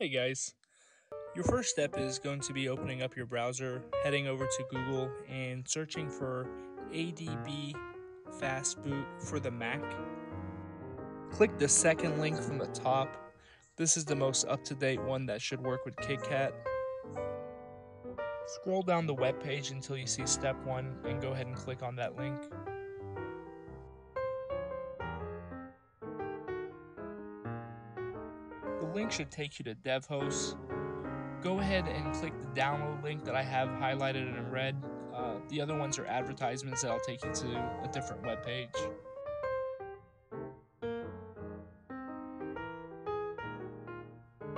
Hey guys, your first step is going to be opening up your browser, heading over to Google, and searching for ADB Fastboot for the Mac. Click the second link from the top. This is the most up to date one that should work with KitKat. Scroll down the web page until you see step one and go ahead and click on that link. The link should take you to DevHost. Go ahead and click the download link that I have highlighted in red. Uh, the other ones are advertisements that'll take you to a different web page.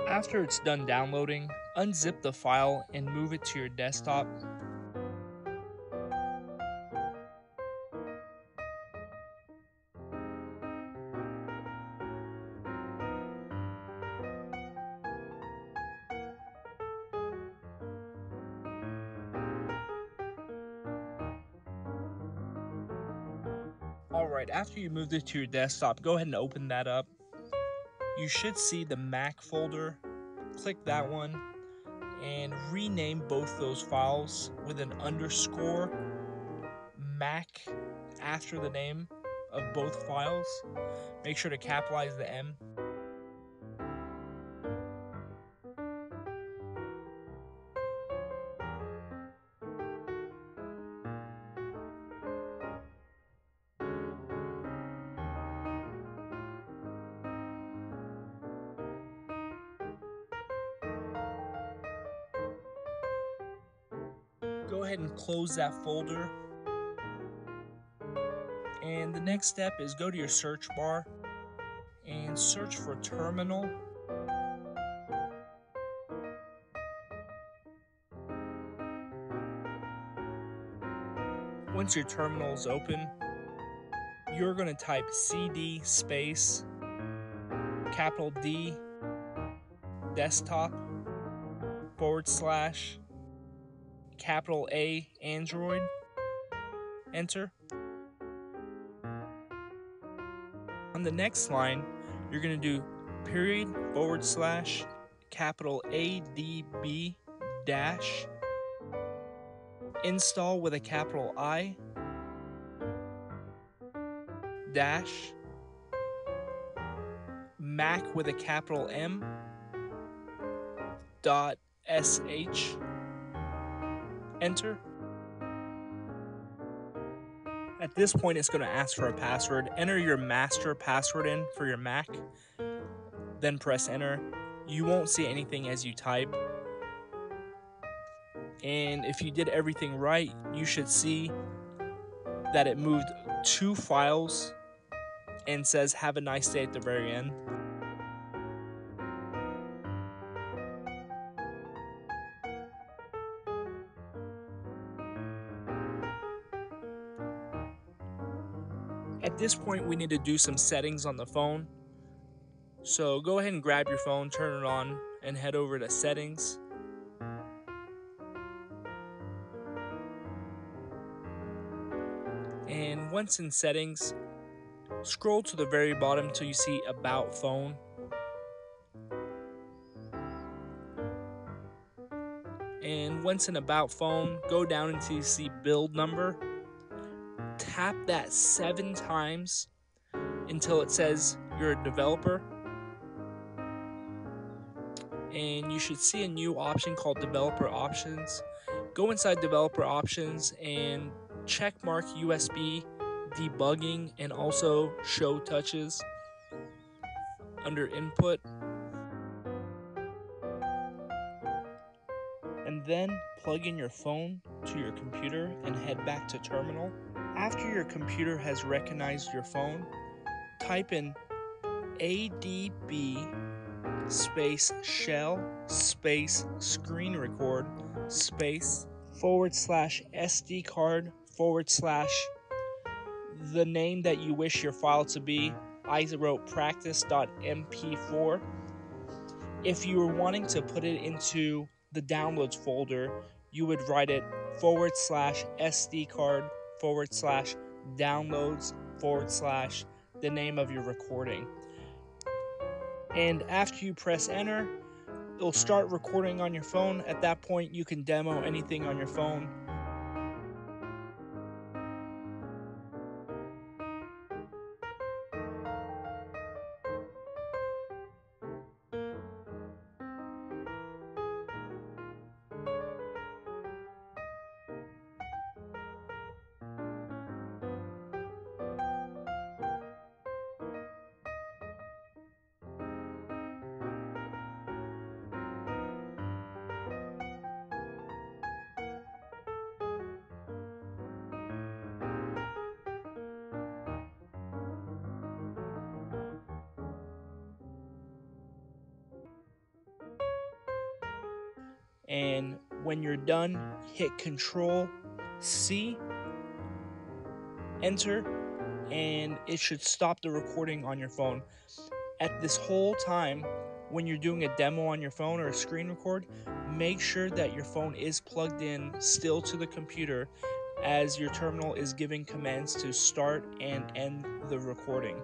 After it's done downloading, unzip the file and move it to your desktop. Alright, after you moved it to your desktop, go ahead and open that up. You should see the Mac folder. Click that mm-hmm. one and rename both those files with an underscore Mac after the name of both files. Make sure to capitalize the M. Go ahead and close that folder. And the next step is go to your search bar and search for terminal. Once your terminal is open, you're going to type cd space capital D desktop forward slash capital A Android. Enter. On the next line, you're going to do period forward slash capital ADB dash install with a capital I dash Mac with a capital M dot sh enter. At this point, it's going to ask for a password. Enter your master password in for your Mac, then press enter. You won't see anything as you type. And if you did everything right, you should see that it moved two files and says have a nice day at the very end. At this point, we need to do some settings on the phone. So go ahead and grab your phone, turn it on, and head over to settings. And once in settings, scroll to the very bottom until you see about phone. And once in about phone, go down until you see build number tap that seven times until it says you're a developer. And you should see a new option called developer options. Go inside developer options and check mark USB debugging and also show touches under input. And then plug in your phone to your computer and head back to terminal. After your computer has recognized your phone, type in ADB space shell space screen record space forward slash SD card forward slash the name that you wish your file to be. I wrote practice.mp4. If you were wanting to put it into the downloads folder, you would write it forward slash SD card forward slash downloads forward slash the name of your recording. And after you press enter, it'll start recording on your phone. At that point, you can demo anything on your phone. And when you're done, hit Control C, enter, and it should stop the recording on your phone. At this whole time, when you're doing a demo on your phone or a screen record, make sure that your phone is plugged in still to the computer as your terminal is giving commands to start and end the recording.